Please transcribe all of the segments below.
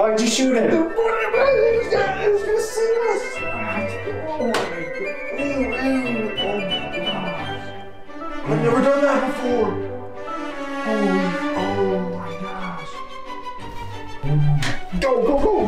Why'd you shoot him? He's gonna see us. Oh my god. Ew, ew. Oh my gosh. I've never done that before. Holy, oh my gosh. Go, go, go, go,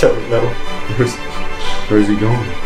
don't know. Where's, where's he going?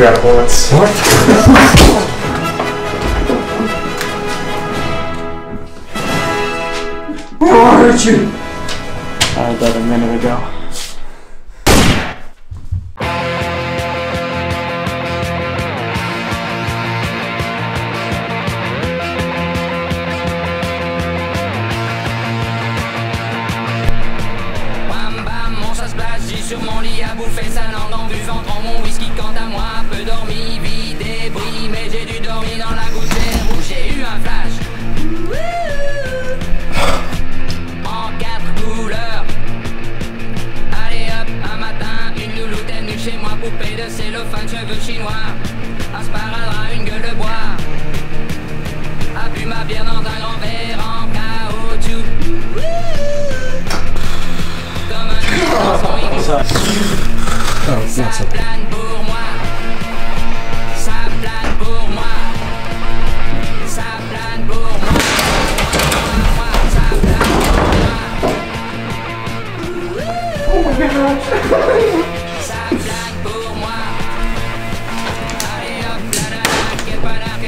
You're out of bullets. What? Where are you? I died a minute ago.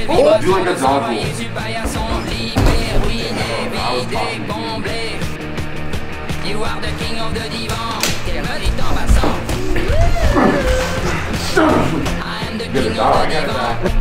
Oh! You are the king of the divan, the king of the divan.